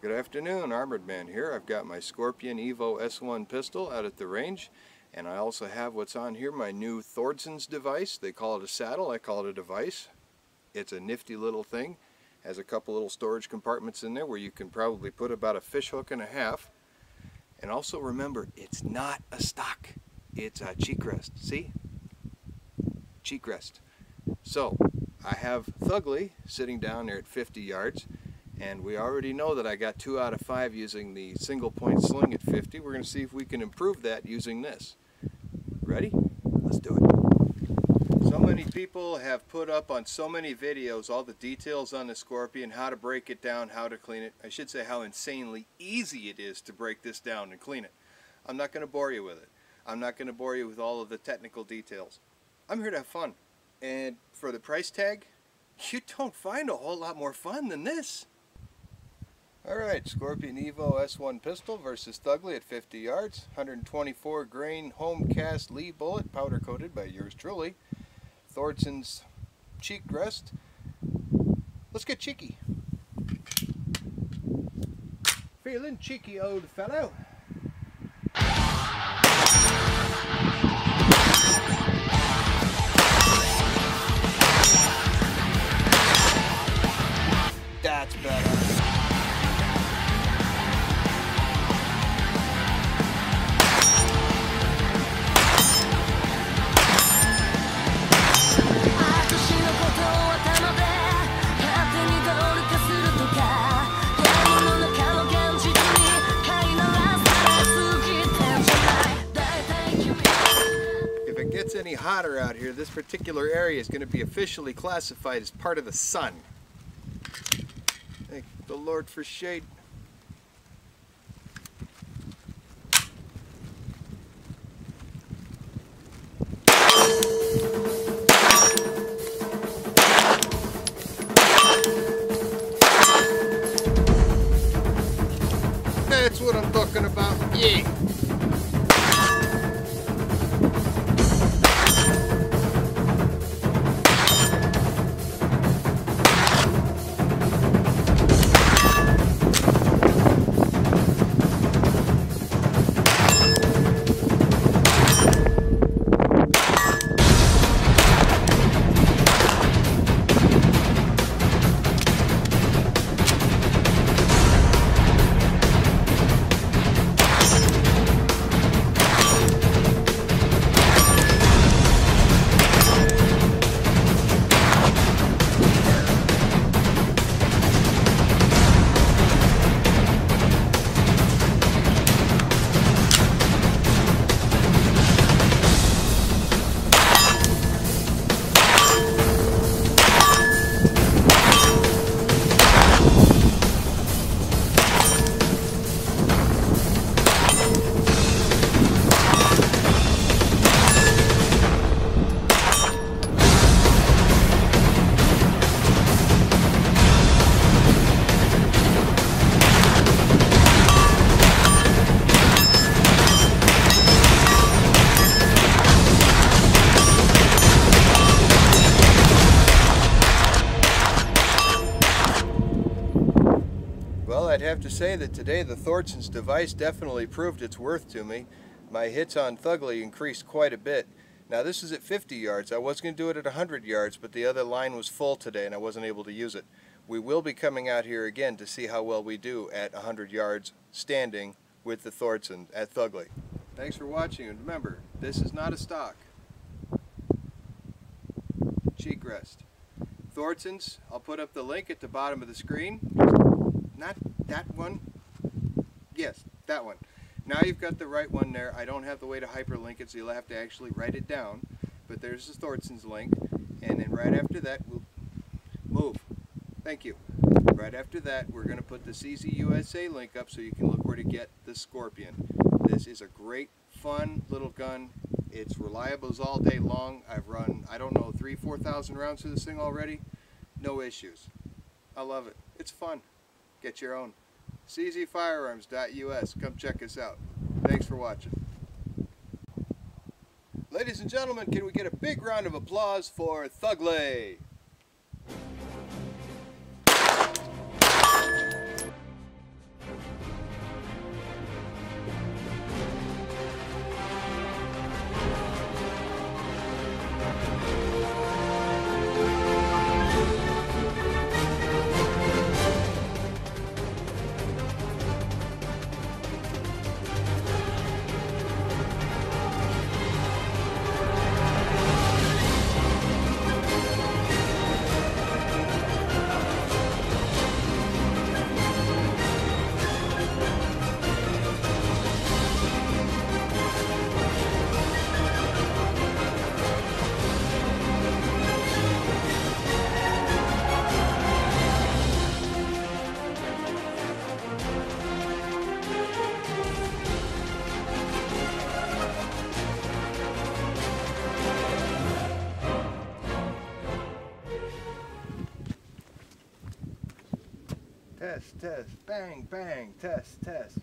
Good afternoon, Armored Man here. I've got my Scorpion Evo S1 pistol out at the range and I also have what's on here, my new Thordsen's device. They call it a saddle, I call it a device. It's a nifty little thing. Has a couple little storage compartments in there where you can probably put about a fish hook and a half. And also remember, it's not a stock. It's a cheek rest. See? Cheek rest. So, I have Thugly sitting down there at 50 yards and we already know that I got two out of five using the single point sling at 50. We're going to see if we can improve that using this. Ready? Let's do it. So many people have put up on so many videos all the details on the Scorpion, how to break it down, how to clean it. I should say how insanely easy it is to break this down and clean it. I'm not going to bore you with it. I'm not going to bore you with all of the technical details. I'm here to have fun. And for the price tag, you don't find a whole lot more fun than this. Alright, Scorpion Evo S1 pistol versus Thugly at 50 yards. 124 grain home cast Lee bullet, powder coated by yours truly. Thordsen's cheek rest. Let's get cheeky. Feeling cheeky, old fellow. Hotter out here, this particular area is going to be officially classified as part of the sun. Thank the Lord for shade. That's what I'm talking about. Yeah. Have to say that today the Thordsen's device definitely proved its worth to me. My hits on Thugly increased quite a bit. Now this is at 50 yards. I was going to do it at 100 yards, but the other line was full today and I wasn't able to use it. We will be coming out here again to see how well we do at 100 yards standing with the Thordsen at Thugly. Thanks for watching and remember, this is not a stock. Cheek rest. Thordsen's, I'll put up the link at the bottom of the screen. Not that one? Yes, that one. Now you've got the right one there. I don't have the way to hyperlink it, so you'll have to actually write it down. But there's the Thordsen's link. And then right after that, we'll move. Thank you. Right after that, we're going to put the CZ USA link up so you can look where to get the Scorpion. This is a great, fun little gun. It's reliable as all day long. I've run, I don't know, three, 4,000 rounds through this thing already. No issues. I love it. It's fun. Get your own. czfirearms.us. Come check us out. Thanks for watching. Ladies and gentlemen, can we get a big round of applause for Thugly? Test, test, bang, bang, test, test.